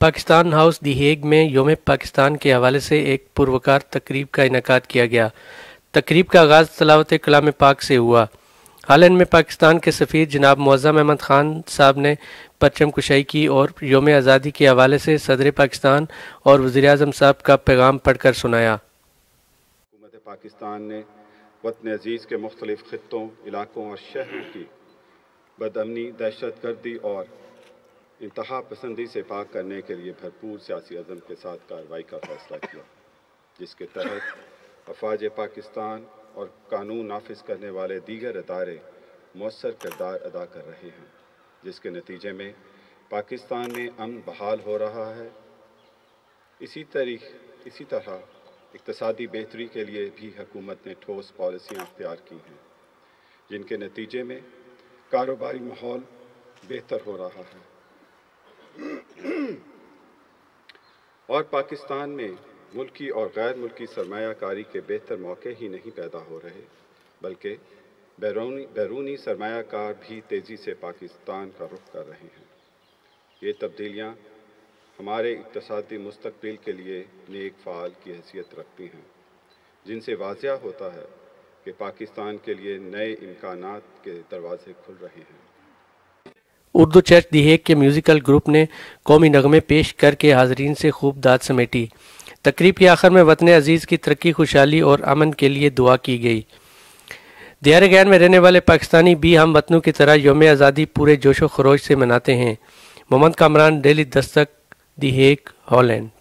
Pakistan house दी Hague में योम पाकिस्तान के हवाले से एक पुरवकार तकरीब का इनका किया गया। तकरीब का आगाज़ तलावत कलाम पाक से हुआ। हाल में पाकिस्तान के सफ़ीर जनाब मुआज़म अहमद ख़ान साहब ने परचम कुशाई की और योम आज़ादी के हवाले से सदर पाकिस्तान और वज़ी अजम साहब का पैगाम पढ़कर सुनाया। पाकिस्तान ने वतन अज़ीज़ के मुख्तलिफ़ ख़त्ों, इलाकों और शहरों की बदमनी दहशत गर्दी और इंतहा पसंदी से पाक करने के लिए भरपूर सियासी अज़म के साथ कार्रवाई का फ़ैसला किया, जिसके तहत अफवाज पाकिस्तान और कानून नाफिज करने वाले दीगर अदारे मौसर किरदार अदा कर रहे हैं, जिसके नतीजे में पाकिस्तान में अमन बहाल हो रहा है। इसी तरीक, इसी तरह इकतसादी बेहतरी के लिए भी हकूमत ने ठोस पॉलिसियाँ अख्तियार की हैं, जिनके नतीजे में कारोबारी माहौल बेहतर हो रहा है। और पाकिस्तान में मुल्की और गैर मुल्की सरमाकारी के बेहतर मौके ही नहीं पैदा हो रहे, बल्कि बैरूनी बैरूनी सरमाकार भी तेज़ी से पाकिस्तान का रुख कर रहे हैं। ये तब्दीलियाँ हमारे इकतसादी मुस्तबिल के लिए नेक फ़ाल की हैसियत रखती हैं, जिनसे वाजिया होता है कि पाकिस्तान के लिए नए इम्कान के दरवाजे खुल रहे हैं। उर्दू चर्च दिहेक के म्यूज़िकल ग्रुप ने कौमी नगमे पेश करके हाजरीन से खूब दाद समेटी। तकरीब के आखिर में वतन अज़ीज़ की तरक्की, खुशहाली और अमन के लिए दुआ की गई। दियार गैर में रहने वाले पाकिस्तानी भी हम वतनों की तरह योम आज़ादी पूरे जोशो खरोश से मनाते हैं। मोहम्मद कामरान डेली दस्तक दी हेक हॉलैंड।